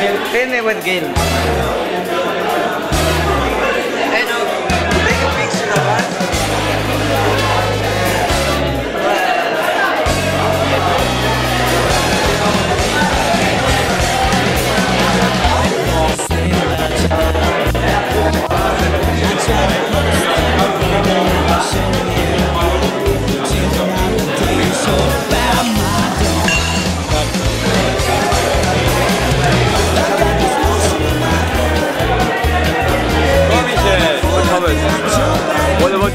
Ten 11 games.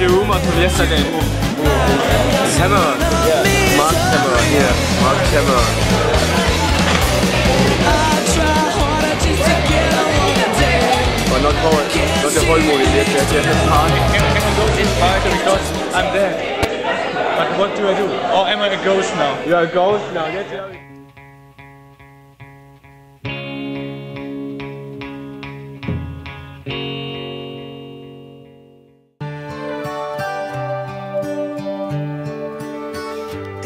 The rumors from yesterday? Yeah. Mark. Mark. But not whole, not the whole movie, part. Can, can I go in part because I'm there? But what do I do? Or am I a ghost now? You are a ghost now, that's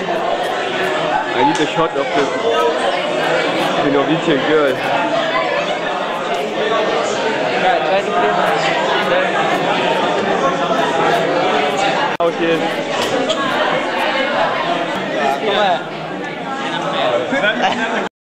I need a shot of the, the Norwegian girl. Out here.